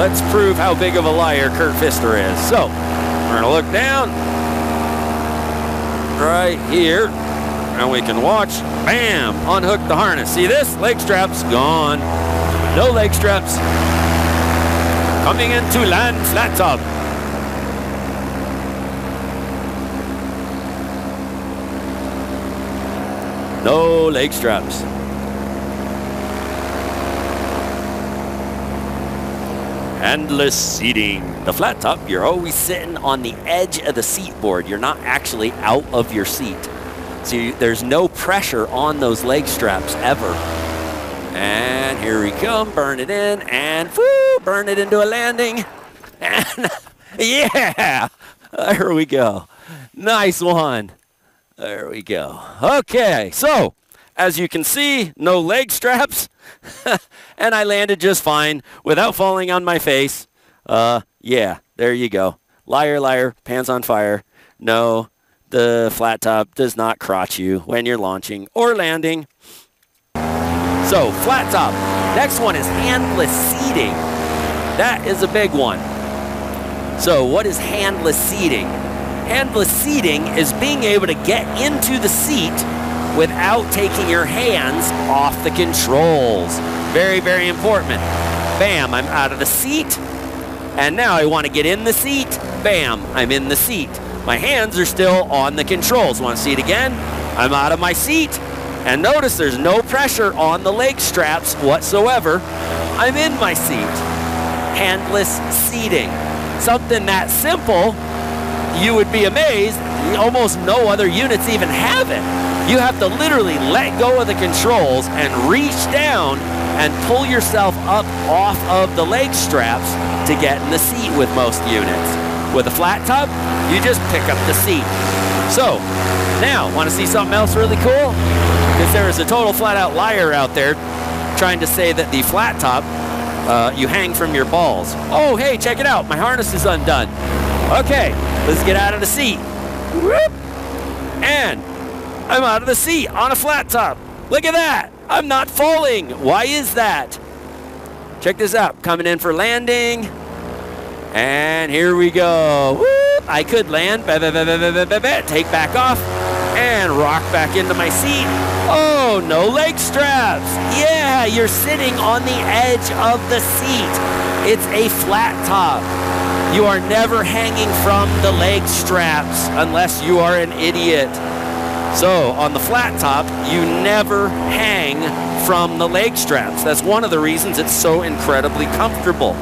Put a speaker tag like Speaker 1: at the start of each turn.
Speaker 1: let's prove how big of a liar Kurt Fister is. So, we're gonna look down right here, and we can watch, bam, unhook the harness. See this? Leg straps gone. No leg straps. Coming into land flat top. No leg straps. Endless seating. The flat top, you're always sitting on the edge of the seat board. You're not actually out of your seat. So you, there's no pressure on those leg straps ever. And here we come, burn it in, and whoo, burn it into a landing. And yeah, there we go. Nice one. There we go. Okay, so as you can see, no leg straps. and I landed just fine without falling on my face. Uh, yeah, there you go. Liar, liar, pants on fire. No, the flat top does not crotch you when you're launching or landing. So, flat top. Next one is handless seating. That is a big one. So, what is handless seating? Handless seating is being able to get into the seat without taking your hands off the controls. Very, very important. Bam, I'm out of the seat. And now I want to get in the seat. Bam, I'm in the seat. My hands are still on the controls. Want to see it again? I'm out of my seat. And notice there's no pressure on the leg straps whatsoever. I'm in my seat. Handless seating. Something that simple, you would be amazed, almost no other units even have it. You have to literally let go of the controls and reach down and pull yourself up off of the leg straps to get in the seat with most units. With a flat top, you just pick up the seat. So, now, want to see something else really cool? Because there is a total flat out liar out there trying to say that the flat top, uh, you hang from your balls. Oh, hey, check it out. My harness is undone. Okay, let's get out of the seat. Whoop. And I'm out of the seat on a flat top. Look at that. I'm not falling. Why is that? Check this out. Coming in for landing. And here we go. Whoop. I could land. Take back off. And rock back into my seat. Oh, no leg straps. Yeah, you're sitting on the edge of the seat. It's a flat top. You are never hanging from the leg straps unless you are an idiot. So on the flat top, you never hang from the leg straps. That's one of the reasons it's so incredibly comfortable.